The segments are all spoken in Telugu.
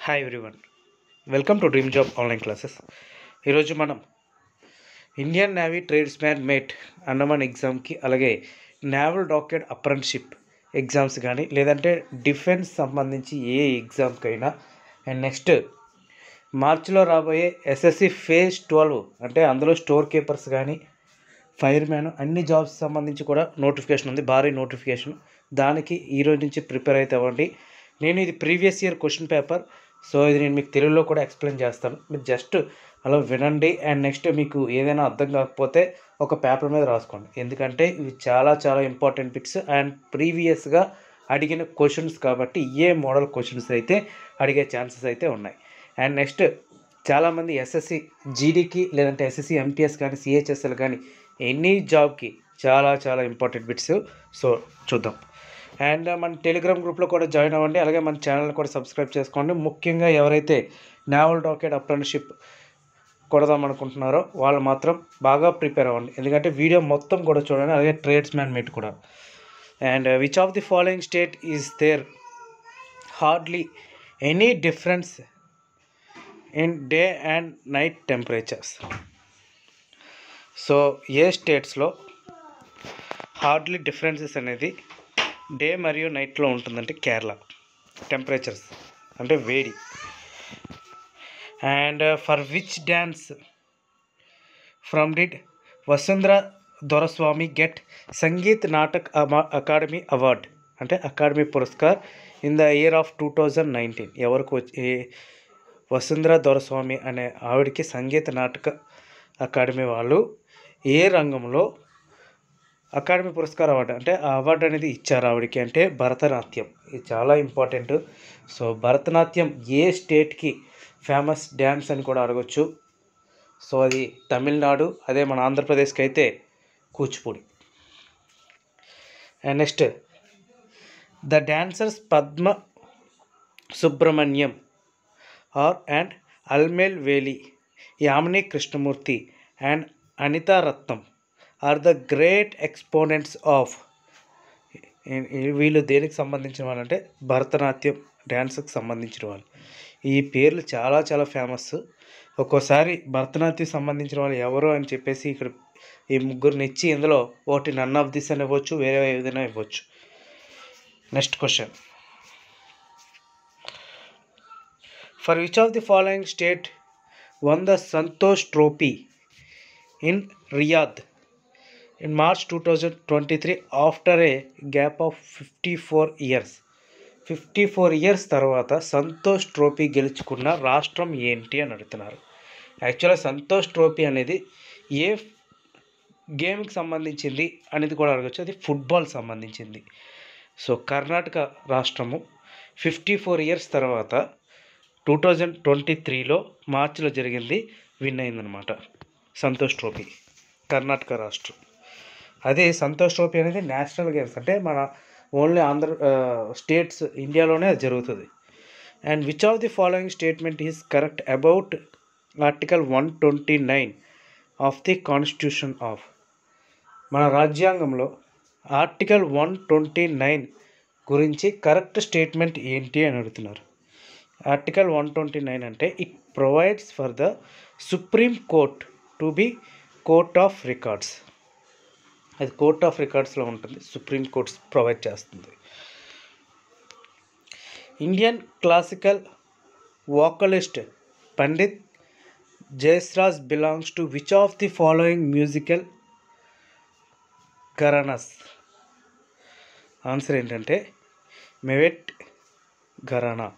Hi everyone welcome to dream job online classes ఈరోజు మనం Indian Navy tradesman mate Andaman ఎగ్జామ్కి అలాగే నేవల్ డాక్యుమెంట్ అప్రెంట్షిప్ ఎగ్జామ్స్ కానీ లేదంటే డిఫెన్స్ సంబంధించి ఏ ఎగ్జామ్కైనా అండ్ నెక్స్ట్ మార్చిలో రాబోయే ఎస్ఎస్సి ఫేజ్ ట్వెల్వ్ అంటే అందులో స్టోర్ కీపర్స్ కానీ ఫైర్ మ్యాన్ అన్ని జాబ్స్ సంబంధించి కూడా నోటిఫికేషన్ ఉంది భారీ నోటిఫికేషన్ దానికి ఈ రోజు నుంచి ప్రిపేర్ అయితే అవ్వండి. నేను ఇది previous year question paper so ఇది నేను మీకు తెలుగులో కూడా ఎక్స్ప్లెయిన్ చేస్తాను. మీరు జస్ట్ అలా వినండి అండ్ నెక్స్ట్ మీకు ఏదైనా అర్థం కాకపోతే ఒక పేపర్ మీద రాసుకోండి. ఎందుకంటే ఇవి చాలా చాలా ఇంపార్టెంట్ పిక్స్ అండ్ ప్రీవియస్గా అడిగిన క్వశ్చన్స్ కాబట్టి ఏ మోడల్ క్వశ్చన్స్ అయితే అడిగే ఛాన్సెస్ అయితే ఉన్నాయి. అండ్ నెక్స్ట్ చాలామంది ఎస్ఎస్సి జీడీకి లేదంటే ఎస్ఎస్సి ఎంటీఎస్ కానీ సిహెచ్ఎస్ఎల్ కానీ ఎనీ జాబ్కి చాలా చాలా ఇంపార్టెంట్ బిట్స్. సో చూద్దాం. అండ్ మన టెలిగ్రామ్ గ్రూప్లో కూడా జాయిన్ అవ్వండి. అలాగే మన ఛానల్ కూడా సబ్స్క్రైబ్ చేసుకోండి. ముఖ్యంగా ఎవరైతే నావల్ డాకెట్ అప్రెంటిషిప్ కొడదాం అనుకుంటున్నారో వాళ్ళు మాత్రం బాగా ప్రిపేర్ అవ్వండి. ఎందుకంటే వీడియో మొత్తం కూడా చూడండి. అలాగే ట్రేడ్స్ మ్యాన్ మీట్ కూడా. And which of the following state is there hardly any difference in day and night temperatures. So ఏ స్టేట్స్లో హార్డ్లీ డిఫరెన్సెస్ అనేది డే మరియు నైట్లో ఉంటుందంటే కేరళ. టెంపరేచర్స్ అంటే వేడి. And for which dance from did Vasundhara Doraswamy get Sangeet Natak Academy award అంటే Academy Puraskar in the year of two thousand nineteen ఎవరికి వచ్చి వసుంధర దొరస్వామి అనే ఆవిడకి సంగీత నాటక అకాడమీ వాళ్ళు ఏ రంగంలో అకాడమీ పురస్కార్ అవార్డు అంటే ఆ అవార్డు అనేది ఇచ్చారు ఆవిడకి అంటే భరతనాట్యం. ఇది చాలా ఇంపార్టెంట్. సో భరతనాట్యం ఏ స్టేట్కి ఫేమస్ డ్యాన్స్ అని కూడా అడగచ్చు. సో అది తమిళనాడు అదే మన ఆంధ్రప్రదేశ్కి అయితే Kuchipudi. And next the dancers Padma Subrahmanyam are and Alarmel Valli Yamini Krishnamurthy and Anita Ratnam. Are the great exponents of వీళ్ళు దేనికి సంబంధించిన వాళ్ళు అంటే భరతనాట్యం డ్యాన్స్కి సంబంధించిన వాళ్ళు. ఈ పేర్లు చాలా చాలా ఫేమస్. ఒక్కోసారి భరతనాట్యం సంబంధించిన వాళ్ళు ఎవరు అని చెప్పేసి ఇక్కడ ఈ ముగ్గురిని ఇచ్చి ఇందులో ఒకటి నన్ ఆఫ్ దిస్ అని ఇవ్వచ్చు వేరే ఏదైనా ఇవ్వచ్చు. Next question. For which of the following state won the Santosh trophy in Riyadh in March two thousand twenty three after a gap of fifty four years. Fifty four years తర్వాత సంతోష్ ట్రోఫీ గెలుచుకున్న రాష్ట్రం ఏంటి అని అడుగుతున్నారు. యాక్చువల్గా సంతోష్ ట్రోఫీ అనేది ఏ గేమ్కి సంబంధించింది అనేది కూడా అడగచ్చు. అది ఫుట్బాల్ సంబంధించింది. సో కర్ణాటక రాష్ట్రము ఫిఫ్టీ ఫోర్ ఇయర్స్ తర్వాత టూ థౌజండ్ ట్వంటీ త్రీలో మార్చిలో జరిగింది విన్ అయిందనమాట సంతోష్ ట్రోఫీ కర్ణాటక రాష్ట్రం. అదే సంతోష్ ట్రోఫీ అనేది నేషనల్ గేమ్స్. అంటే మన ఓన్లీ ఆంధ్ర స్టేట్స్ ఇండియాలోనే అది జరుగుతుంది. And which of the following statement is correct about article one twenty nine of the constitution of మన రాజ్యాంగంలో ఆర్టికల్ వన్ ట్వంటీ నైన్ గురించి కరెక్ట్ స్టేట్మెంట్ ఏంటి అని అడుగుతున్నారు. ఆర్టికల్ వన్ ట్వంటీ నైన్ అంటే it provides for the supreme court to be court of records. అది కోర్ట్ ఆఫ్ రికార్డ్స్లో ఉంటుంది. సుప్రీం కోర్ట్స్ ప్రొవైడ్ చేస్తుంది. Indian classical vocalist Pandit Jasraj belongs to which of the following musical gharanas? Answer ఏంటంటే Mewati gharana.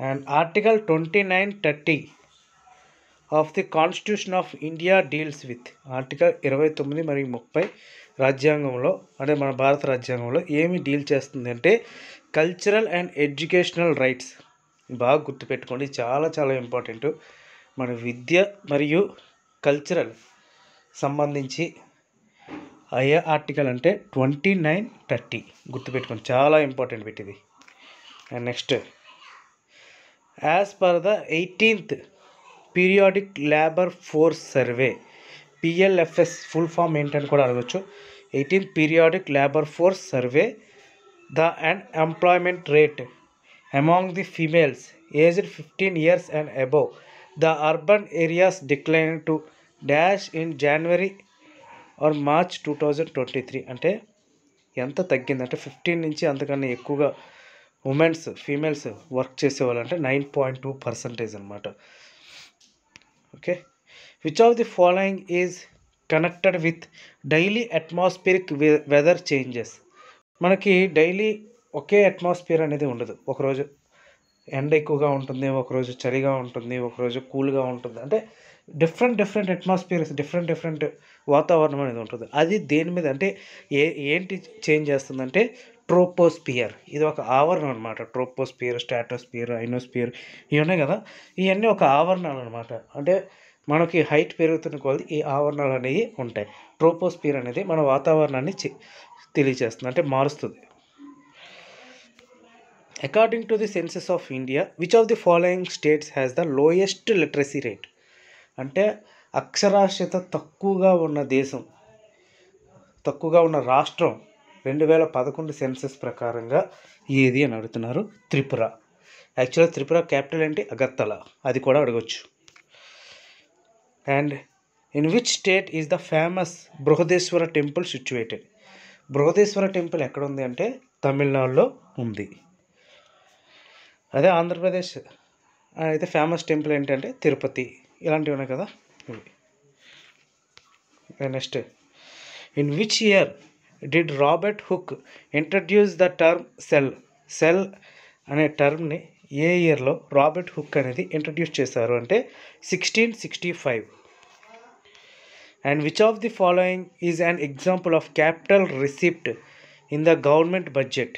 And article twenty nine thirty of the constitution of India deals with article ఇరవై తొమ్మిది మరియు ముప్పై రాజ్యాంగంలో అంటే మన భారత రాజ్యాంగంలో ఏమి డీల్ చేస్తుందంటే కల్చరల్ అండ్ ఎడ్యుకేషనల్ రైట్స్. బాగా గుర్తుపెట్టుకోండి చాలా చాలా ఇంపార్టెంట్. మన విద్య మరియు కల్చరల్ సంబంధించి అయ్యే ఆర్టికల్ అంటే ట్వంటీ నైన్ థర్టీ. గుర్తుపెట్టుకోండి చాలా ఇంపార్టెంట్ పెట్టింది. ఇది and next as per the eighteenth periodic labour force survey PLFS full form ఏంటని కూడా అడగచ్చు. Eighteenth periodic labour force survey the and employment rate among the females aged fifteen years and above. The urban areas decline to dash in January or March two thousand twenty three అంటే ఎంత తగ్గింది అంటే ఫిఫ్టీన్ నుంచి అంతకన్నా ఎక్కువగా ఉమెన్స్ ఫీమేల్స్ వర్క్ చేసేవాళ్ళు అంటే నైన్ పాయింట్ టూ పర్సంటేజ్ అనమాట okay which of the following is connected with daily atmospheric weather changes మనకి డైలీ ఒకే అట్మాస్ఫియర్ అనేది ఉండదు. ఒకరోజు ఎండ ఎక్కువగా ఉంటుంది ఒకరోజు చలిగా ఉంటుంది ఒకరోజు కూల్గా ఉంటుంది. అంటే different different atmospheres different different వాతావరణం అనేది ఉంటుంది. అది దేని మీద? అంటే ఏ ఏంటి చేంజ్ చేస్తుందంటే ట్రోపోస్పియర్. ఇది ఒక ఆవరణం అనమాట ట్రోపోస్పియర్ స్టాటోస్పియర్ ఐనోస్పియర్ ఇవి ఉన్నాయి కదా. ఇవన్నీ ఒక ఆవరణాలు అనమాట అంటే మనకి హైట్ పెరుగుతున్న కొలది ఈ ఆవరణాలు అనేవి ఉంటాయి. ట్రోపోస్పియర్ అనేది మన వాతావరణాన్ని తెలియజేస్తుంది. అంటే మారుస్తుంది. According to the census of India which of the following states has the lowest literacy rate అంటే అక్షరాస్యత తక్కువగా ఉన్న దేశం తక్కువగా ఉన్న రాష్ట్రం రెండు వేల పదకొండు సెన్సెస్ ప్రకారంగా ఏది అని అడుగుతున్నారు త్రిపుర. యాక్చువల్గా త్రిపుర క్యాపిటల్ ఏంటి? అగర్తల. అది కూడా అడగవచ్చు and in which state is the famous Brihadeeswara temple situated? Brihadeeswara temple ఎక్కడ ఉంది అంటే తమిళనాడులో ఉంది. అదే ఆంధ్రప్రదేశ్. అయితే ఫేమస్ టెంపుల్ ఏంటంటే తిరుపతి. ఇలాంటివి ఉన్నాయి కదా. ఇవి. Next. In which year did Robert Hooke introduce the term cell cell అనే టర్మ్ని ఏ ఇయర్లో రాబర్ట్ హుక్ అనేది ఇంట్రడ్యూస్ చేశారు అంటే sixteen sixty five and which of the following is an example of capital receipt in the government budget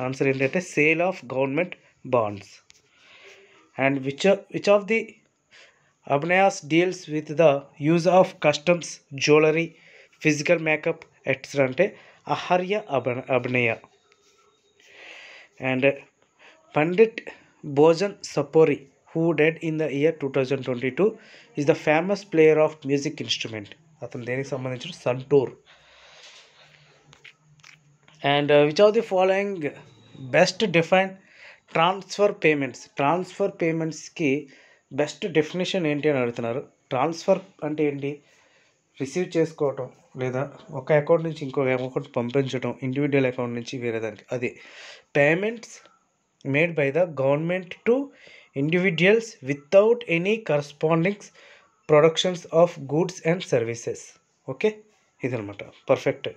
answer ఏంటంటే sale of government bonds and which which of the abhinayas deals with the use of costumes jewellery physical makeup etcetera అంటే అహర్య అభ abhinaya. And Pandit Bhajan Sopori who died in the year two thousand twenty two is the famous player of music instrument. అతను దేనికి సంబంధించిన santoor. And which of the following best define transfer payments. Transfer పేమెంట్స్కి best definition ఏంటి అని అడుగుతున్నారు. ట్రాన్స్ఫర్ అంటే ఏంటి? రిసీవ్ చేసుకోవటం. లేదా ఒక అకౌంట్ నుంచి ఇంకొక అకౌంట్ పంపించడం ఇండివిజువల్ అకౌంట్ నుంచి వేరే దానికి. అది. Payments made by the government to individuals without any corresponding productions of goods and services okay? ఇదనమాట perfect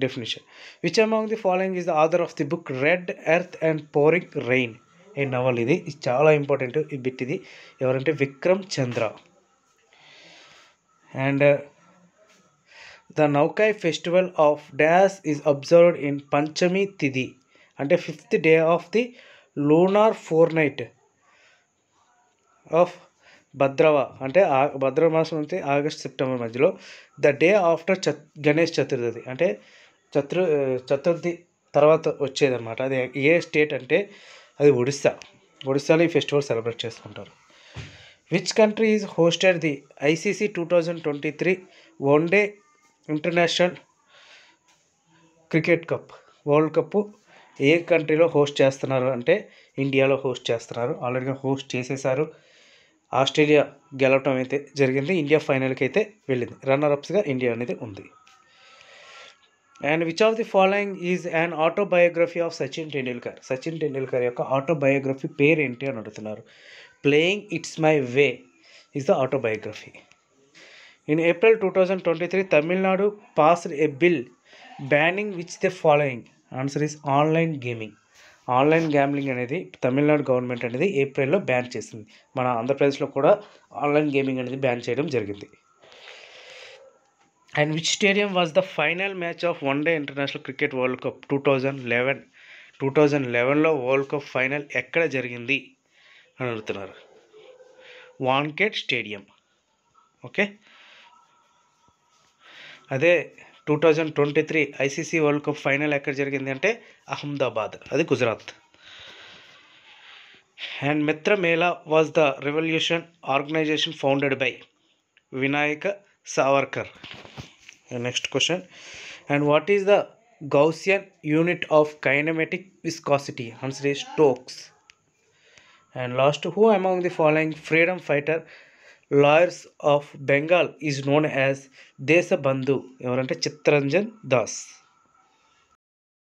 definition which among the following is the author of the book red earth and pouring rain a novel ఇది. ఇది చాలా ఇంపార్టెంట్ ఈ బిట్ ఇది. ఎవరంటే Vikram Chandra. And the Nuakhai festival of డ్యాస్ is observed in panchami tithi అంటే fifth day of the lunar fortnight of Bhadrava అంటే ఆ భద్ర మాసం అంటే ఆగస్ట్ సెప్టెంబర్ మధ్యలో. ద డే ఆఫ్టర్ చత్ గణేష్ చతుర్థి అంటే చతుర్ చతుర్థి తర్వాత వచ్చేదన్నమాట. అది ఏ స్టేట్ అంటే అది ఒడిస్సా. ఒడిస్సాలో ఈ ఫెస్టివల్ సెలబ్రేట్ చేసుకుంటారు. Which country is hosted the ICC two thousand twenty three one day international cricket cup world cup ఏ కంట్రీలో హోస్ట్ చేస్తున్నారు అంటే ఇండియాలో హోస్ట్ చేస్తున్నారు. ఆల్రెడీగా హోస్ట్ చేసేసారు ఆస్ట్రేలియా గెలవటం అయితే జరిగింది. ఇండియా ఫైనల్కి అయితే వెళ్ళింది. రన్నర్ అప్స్గా ఇండియా అనేది ఉంది. And which of the following is an autobiography of Sachin Tendulkar Sachin Tendulkar యొక్క ఆటోబయోగ్రఫీ పేరు ఏంటి అని అడుగుతున్నారు. Playing it's my way is the autobiography in April two thousand twenty three Tamil Nadu passed a bill banning which the following answer is online gaming online gambling అనేది తమిళనాడు గవర్నమెంట్ అనేది ఏప్రిల్లో బ్యాన్ చేసింది. మన ఆంధ్రప్రదేశ్లో కూడా ఆన్లైన్ గేమింగ్ అనేది బ్యాన్ చేయడం జరిగింది. And which stadium was the final match of one day international cricket world cup two thousand eleven two thousand లెవెన్లో world cup final ఎక్కడ జరిగింది? అని అడుగుతున్నారు. వాన్కేట్ స్టేడియం ఓకే అదే two thousand twenty three ICC world cup final ఎక్కడ జరిగింది అంటే అహ్మదాబాద్ అది Gujarat. And Mitra Mela was the revolution organisation founded by Vinayak Savarkar. Next question and what is the Gaussian unit of kinematic viscosity answer ఈ stokes and last who among the following freedom fighter lawyers of Bengal is known as Deshbandhu ఎవరంటే చిత్తరంజన్ దాస్.